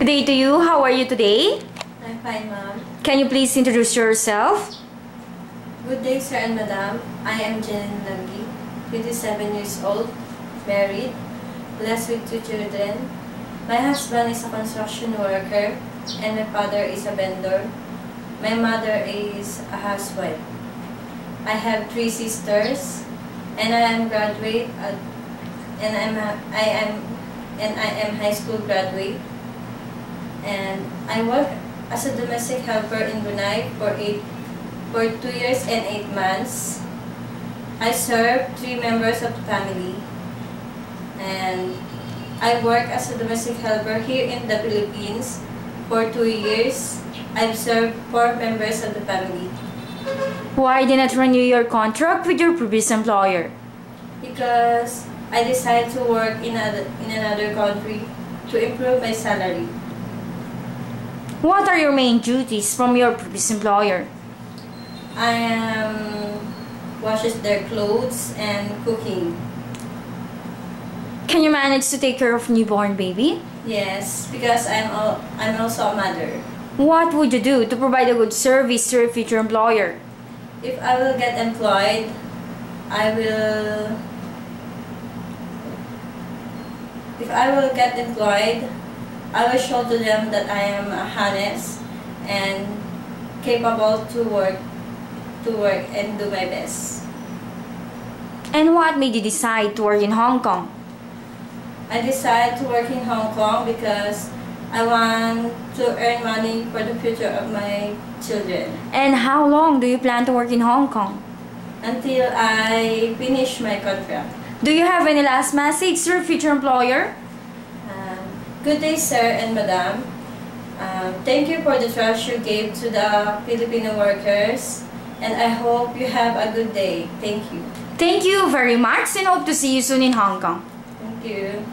Good day to you. How are you today? I'm fine, ma'am. Can you please introduce yourself? Good day, sir and madam. I am Jen Lagi, 27 years old, married, blessed with two children. My husband is a construction worker, and my father is a vendor. My mother is a housewife. I have three sisters, and I am graduate at, and I'm a, I am and I am high school graduate. And I work as a domestic helper in Brunei for eight for two years and eight months. I serve three members of the family, and I work as a domestic helper here in the Philippines for two years. I've served four members of the family Why did not renew your contract with your previous employer? because I decided to work in, other, in another country to improve my salary. What are your main duties from your previous employer? I am washes their clothes and cooking. Can you manage to take care of newborn baby? Yes, because I'm al- I'm also a mother. What would you do to provide a good service to your future employer? If I will get employed, I will. If I will get employed, I will show to them that I am honest and capable to work, to work and do my best. And what made you decide to work in Hong Kong? I decided to work in Hong Kong because I want to earn money for the future of my children And how long do you plan to work in Hong Kong? until I finish my contract. Do you have any last message to your future employer? Good day, sir and madam. Um, thank you for the trust you gave to the Filipino workers, and I hope you have a good day. Thank you. Thank you very much and hope to see you soon in Hong Kong. Thank you.